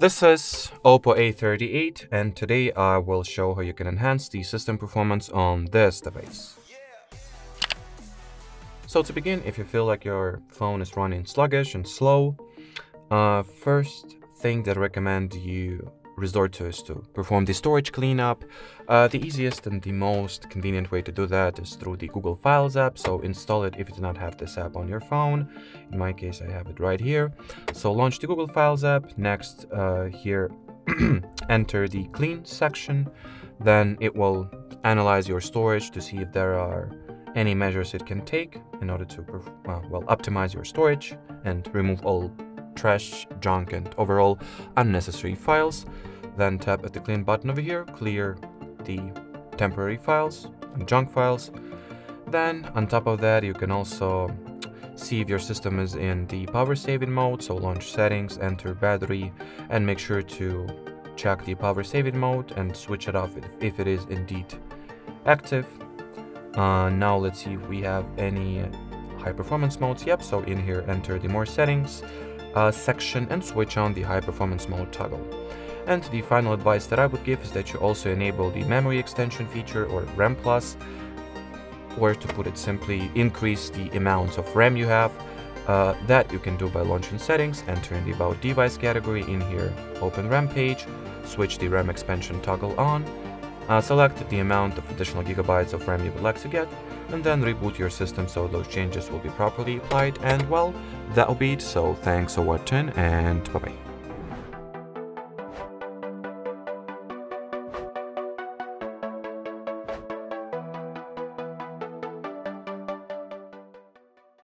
This is Oppo A38 and today I will show how you can enhance the system performance on this device. So to begin, if you feel like your phone is running sluggish and slow, uh, first thing that I recommend you resort to is to perform the storage cleanup. Uh, the easiest and the most convenient way to do that is through the Google Files app. So install it if you do not have this app on your phone. In my case, I have it right here. So launch the Google Files app. Next, uh, here, enter the clean section. Then it will analyze your storage to see if there are any measures it can take in order to uh, well optimize your storage and remove all trash, junk, and overall unnecessary files. Then tap at the clean button over here, clear the temporary files and junk files. Then on top of that, you can also see if your system is in the power saving mode. So launch settings, enter battery, and make sure to check the power saving mode and switch it off if it is indeed active. Uh, now let's see if we have any high performance modes. Yep, so in here enter the more settings uh, section and switch on the high performance mode toggle. And the final advice that I would give is that you also enable the memory extension feature or RAM Plus, or to put it simply, increase the amount of RAM you have. Uh, that you can do by launching settings, entering the about device category in here, open RAM page, switch the RAM expansion toggle on, uh, select the amount of additional gigabytes of RAM you would like to get, and then reboot your system so those changes will be properly applied and well that'll be it. So thanks for watching and bye bye